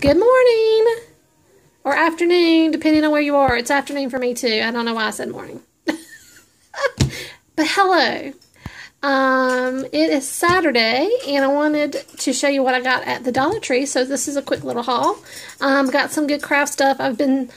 Good morning or afternoon, depending on where you are. It's afternoon for me too. I don't know why I said morning. but hello. Um, it is Saturday, and I wanted to show you what I got at the Dollar Tree. So this is a quick little haul. Um, got some good craft stuff. I've been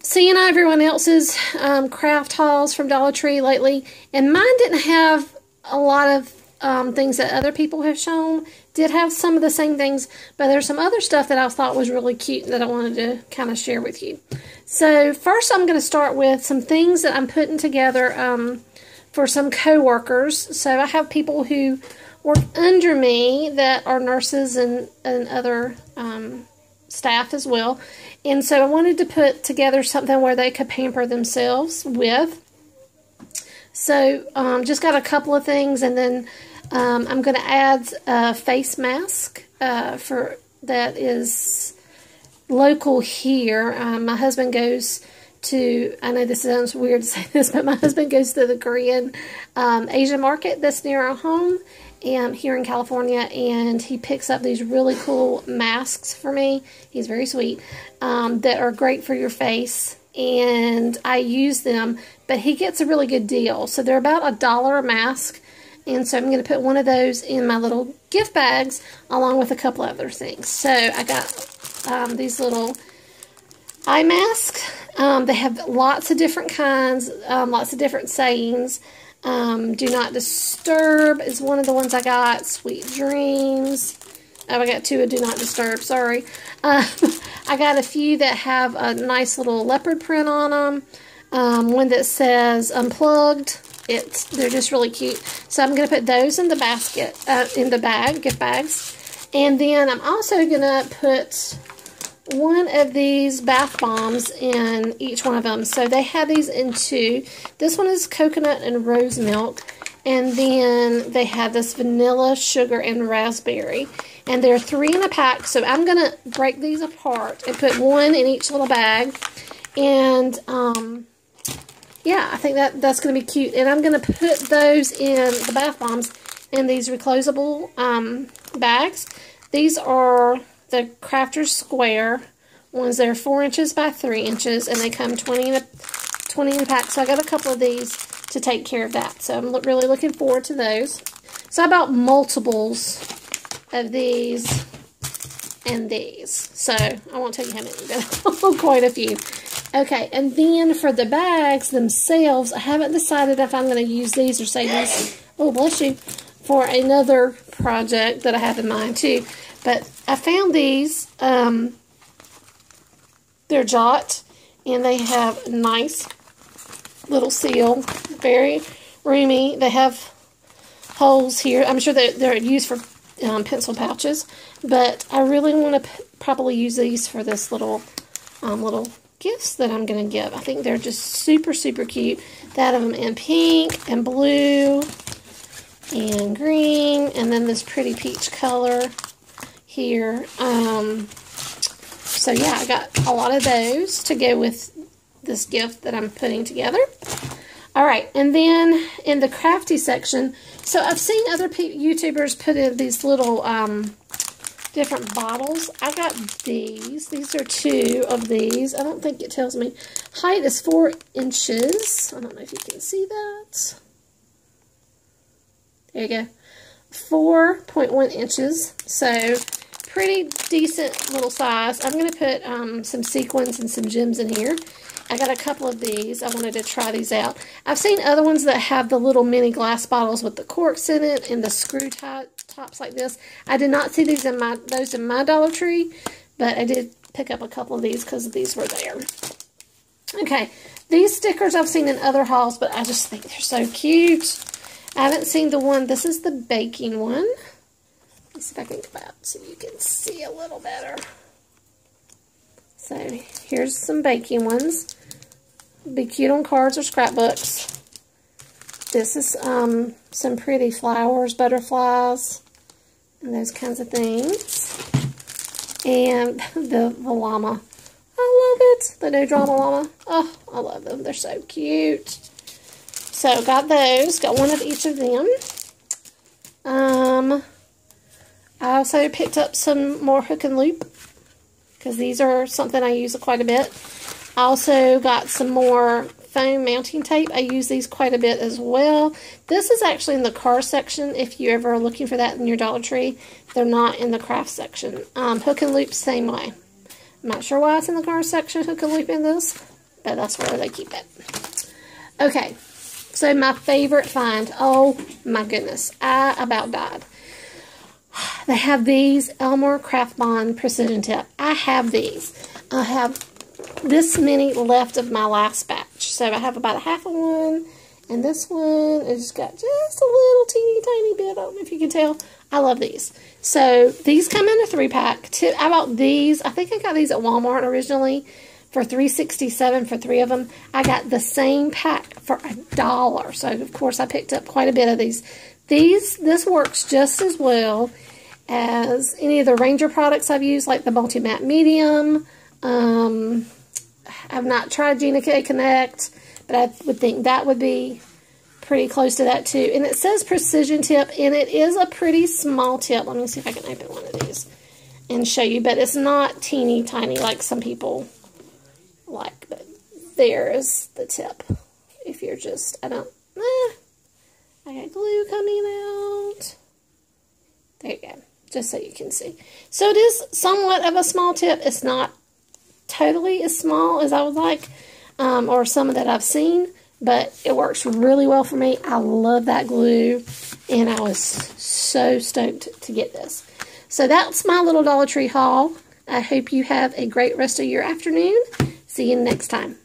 seeing everyone else's um, craft hauls from Dollar Tree lately, and mine didn't have a lot of um, things that other people have shown. Did have some of the same things, but there's some other stuff that I thought was really cute that I wanted to kind of share with you. So first I'm going to start with some things that I'm putting together um, for some co-workers. So I have people who work under me that are nurses and, and other um, staff as well. And so I wanted to put together something where they could pamper themselves with. So um, just got a couple of things and then um, I'm going to add a face mask uh, for that is local here. Um, my husband goes to, I know this sounds weird to say this, but my husband goes to the Korean um, Asian market that's near our home and here in California, and he picks up these really cool masks for me. He's very sweet, um, that are great for your face, and I use them, but he gets a really good deal. So they're about a dollar a mask, and so I'm going to put one of those in my little gift bags along with a couple other things. So I got um, these little eye masks. Um, they have lots of different kinds, um, lots of different sayings. Um, Do Not Disturb is one of the ones I got. Sweet Dreams. Oh, I got two of Do Not Disturb. Sorry. Uh, I got a few that have a nice little leopard print on them. Um, one that says Unplugged it's they're just really cute. So I'm going to put those in the basket, uh, in the bag, gift bags. And then I'm also going to put one of these bath bombs in each one of them. So they have these in two. This one is coconut and rose milk. And then they have this vanilla, sugar, and raspberry. And they're three in a pack. So I'm going to break these apart and put one in each little bag. And um, yeah, I think that that's going to be cute. And I'm going to put those in the bath bombs in these reclosable um, bags. These are the Crafter's Square ones. They're 4 inches by 3 inches, and they come 20 in a, 20 in a pack. So I got a couple of these to take care of that. So I'm really looking forward to those. So I bought multiples of these and these. So I won't tell you how many, but quite a few. Okay, and then for the bags themselves, I haven't decided if I'm going to use these or save these, oh bless you, for another project that I have in mind too. But I found these, um, they're Jot, and they have nice little seal, very roomy. They have holes here. I'm sure that they're used for um, pencil pouches, but I really want to probably use these for this little um, little gifts that I'm going to give. I think they're just super, super cute. That of them in pink and blue and green, and then this pretty peach color here. Um, so yeah, I got a lot of those to go with this gift that I'm putting together. All right, and then in the crafty section, so I've seen other YouTubers put in these little um, different bottles. I got these. These are two of these. I don't think it tells me. Height is four inches. I don't know if you can see that. There you go. 4.1 inches. So, pretty decent little size. I'm going to put um, some sequins and some gems in here. I got a couple of these. I wanted to try these out. I've seen other ones that have the little mini glass bottles with the corks in it and the screw tops like this. I did not see these in my those in my Dollar Tree, but I did pick up a couple of these because these were there. Okay, these stickers I've seen in other hauls, but I just think they're so cute. I haven't seen the one. This is the baking one. Let's see if I can come out so you can see a little better. So here's some baking ones. Be cute on cards or scrapbooks. This is um, some pretty flowers, butterflies, and those kinds of things. And the, the llama. I love it. The No Drama Llama. Oh, I love them. They're so cute. So, got those. Got one of each of them. Um, I also picked up some more hook and loop. because these are something I use quite a bit. I also got some more foam mounting tape. I use these quite a bit as well. This is actually in the car section if you ever are looking for that in your Dollar Tree. They're not in the craft section. Um, hook and loop, same way. I'm not sure why it's in the car section, hook and loop in this, but that's where they keep it. Okay, so my favorite find. Oh my goodness, I about died. They have these Elmer Craft Bond Precision Tip. I have these. I have this many left of my last batch. So I have about a half of one. And this one has got just a little teeny tiny bit. I don't know if you can tell. I love these. So these come in a three pack. I bought these. I think I got these at Walmart originally for 367 for three of them. I got the same pack for a dollar. So of course I picked up quite a bit of these. These, this works just as well as any of the Ranger products I've used, like the Multi-Matte Medium. Um, I've not tried Gina K Connect, but I would think that would be pretty close to that too. And it says precision tip, and it is a pretty small tip. Let me see if I can open one of these and show you. But it's not teeny tiny like some people like. But there is the tip. If you're just, I don't, eh, I got glue coming out. There you go. Just so you can see. So it is somewhat of a small tip. It's not totally as small as I would like, um, or some of that I've seen, but it works really well for me. I love that glue, and I was so stoked to get this. So that's my little Dollar Tree haul. I hope you have a great rest of your afternoon. See you next time.